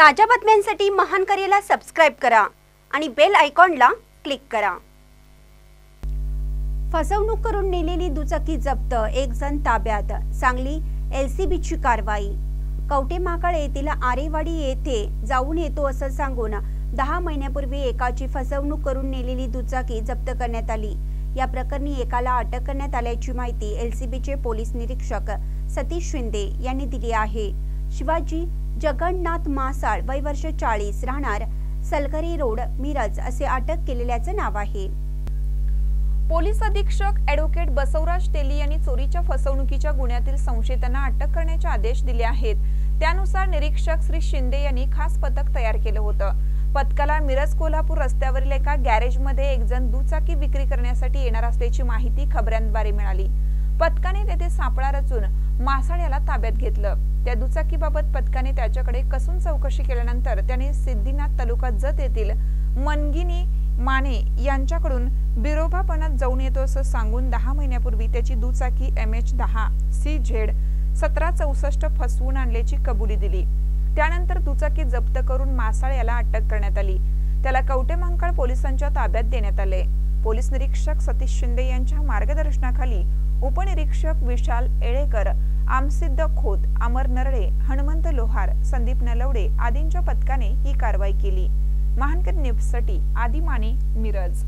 ताज्या बातम्यांसाठी महान करेला सबस्क्राईब करा आणि बेल आयकॉनला क्लिक करा. फसवणूक करून नेलेली दुचाकी जप्त एक जण ताब्यात सांगली एलसीबीची कारवाई. कवटे माकळ येथील आरेवाडी येथे जाऊन येतो असं सांगून दहा महिन्यापूर्वी एकाची फसवणूक करून नेलेली दुचाकी जप्त करण्यात आली. या प्रकरणी एकाला अटक करण्यात आल्याची माहिती एलसीबीचे पोलीस निरीक्षक सतीश शिंदे यांनी दिली आहे. शिवाजी जगन्नाथ मासाळ वय वर्ष चाळीस राहणार सलकरी रोड मिरज असे अटक केलेल्याचं नाव आहे. पोलीस अधीक्षक ॲडव्होकेट बसवराज तेली यांनी चोरीच्या फसवणुकीच्या गुन्ह्यातील संशयितांना अटक करण्याचे आदेश दिले आहेत. त्यानुसार निरीक्षक श्री शिंदे यांनी खास पथक तयार केलं होतं. पथकाला मिरज कोल्हापूर रस्त्यावरील एका गॅरेजमध्ये एक जण दुचाकी विक्री करण्यासाठी येणार असल्याची माहिती खबऱ्यांद्वारे मिळाली. पथकाने तेथे सापळा रचून मासाळ याला ताब्यात घेतलं. त्या दुचाकीबाबत पथकाने त्याच्याकडे कसून चौकशी केल्यानंतर त्याने सिद्धिनाथ तालुका जत येथील मनगिनी माने यांच्याकडून बिरोबापणात जाऊन येतो असं सांगून दहा महिन्यापूर्वी त्याची दुचाकी एम एच दहा सी झेड सतरा चौसष्ट फसवून आणल्याची कबुली दिली. त्यानंतर दुचाकी जप्त करून मासाळ याला अटक करण्यात आली. त्याला कवटेमहांकाळ पोलिसांच्या ताब्यात देण्यात आले. पोलीस निरीक्षक सतीश शिंदे यांच्या मार्गदर्शनाखाली उपनिरीक्षक विशाल एळेकर आमसिद्ध खोत अमर नरळे हनुमंत लोहार संदीप नलवडे आदींच्या पथकाने ही कारवाई केली. महानकर न्यूजसाठी आदी माने मिरज.